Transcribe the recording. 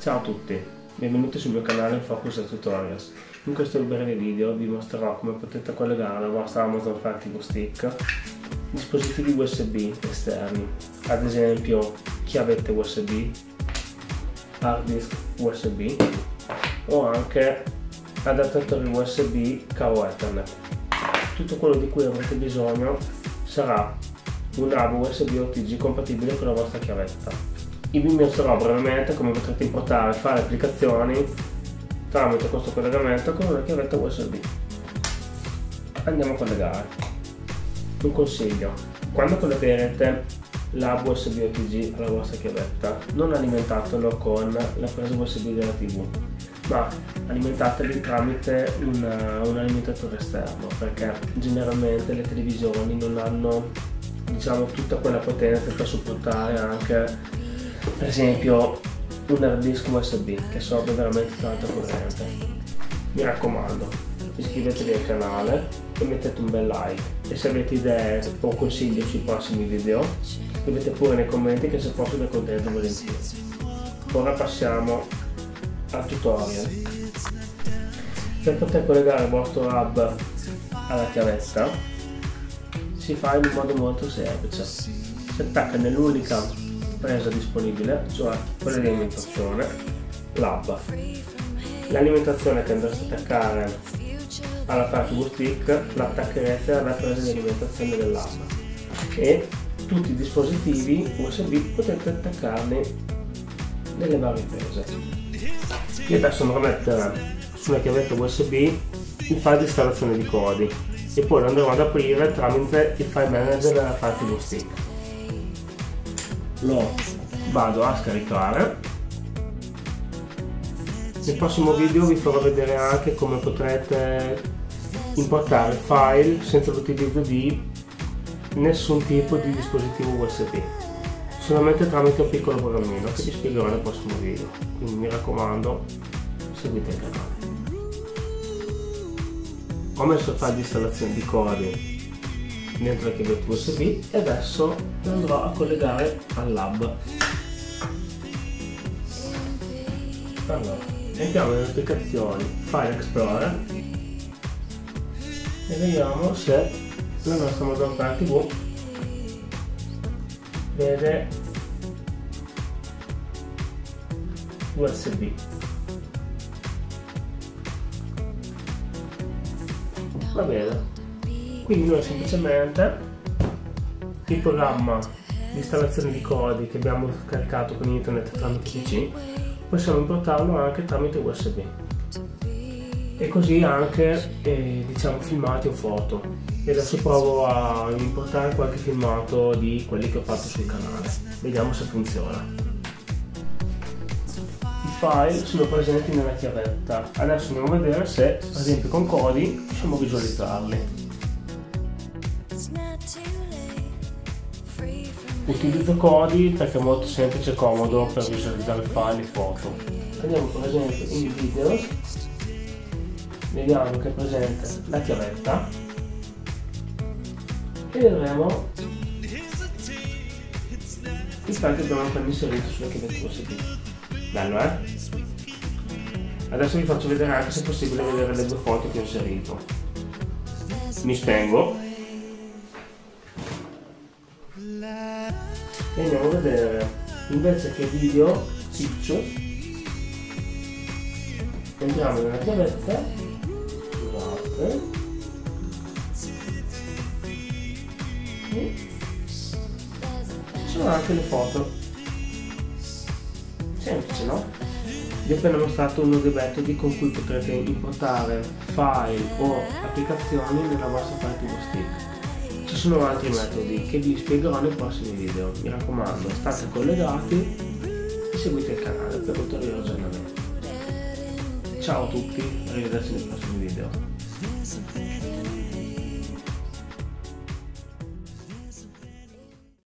Ciao a tutti, benvenuti sul mio canale Focus Tutorials. In questo breve video vi mostrerò come potete collegare alla vostra Amazon Fire TV Stick dispositivi USB esterni, ad esempio chiavette USB, hard disk USB o anche adattatori USB cavo Ethernet. Tutto quello di cui avrete bisogno sarà un hub USB OTG compatibile con la vostra chiavetta vi mostrerò brevemente come potrete importare e fare applicazioni tramite questo collegamento con una chiavetta USB. Andiamo a collegare. Un consiglio, quando collegherete l'hub USB OTG alla vostra chiavetta, non alimentatelo con la presa USB della TV, ma alimentateli tramite una, un alimentatore esterno, perché generalmente le televisioni non hanno diciamo tutta quella potenza per supportare anche per esempio un hard disk USB che assorbe veramente tanta corrente. Mi raccomando iscrivetevi al canale e mettete un bel like. E se avete idee o consigli sui prossimi video scrivete pure nei commenti che se posso vi accontento volentieri. Ora passiamo al tutorial. Per poter collegare il vostro hub alla chiavetta si fa in un modo molto semplice. Si attacca nell'unica presa disponibile, cioè quella di alimentazione, l'ABBA. L'alimentazione che andrete a attaccare alla Fire Stick l'attaccherete alla presa di alimentazione dell'ABBA e tutti i dispositivi USB potete attaccarli nelle varie prese. Io adesso andrò a mettere sulla chiavetta USB il file di installazione di codi e poi lo andrò ad aprire tramite il file manager della Fire Stick lo vado a scaricare. Nel prossimo video vi farò vedere anche come potrete importare file senza l'utilizzo di nessun tipo di dispositivo USB solamente tramite un piccolo programmino che vi spiegherò nel prossimo video. Quindi mi raccomando seguite il canale. Ho messo il file di installazione di codi dentro la chiavetta USB e adesso lo andrò a collegare al lab. Allora, entriamo nelle applicazioni File Explorer e vediamo se la nostra Fire TV vede USB. Va bene, quindi noi semplicemente il programma di installazione di codi che abbiamo scaricato con internet tramite PC possiamo importarlo anche tramite USB e così anche eh, diciamo filmati o foto. E adesso provo a importare qualche filmato di quelli che ho fatto sul canale. Vediamo se funziona. I file sono presenti nella chiavetta. Adesso andiamo a vedere se per esempio con codi possiamo visualizzarli Utilizzo Codi perché è molto semplice e comodo per visualizzare file e foto. Andiamo per esempio in Videos, vediamo che è presente la chiavetta e vedremo il file che abbiamo inserito sulla chiavetta USB. Bello eh? Adesso vi faccio vedere anche se è possibile vedere le due foto che ho inserito. Mi spengo e andiamo a vedere invece che video picture entriamo nella chiavetta. Scusate. E ci sono anche le foto. Semplice no? vi ho appena mostrato uno dei metodi con cui potrete importare file o applicazioni nella vostra TV Stick sono altri metodi che vi spiegherò nei prossimi video. Mi raccomando, state collegati e seguite il canale per ulteriori aggiornamenti. Ciao a tutti, arrivederci nei prossimi video.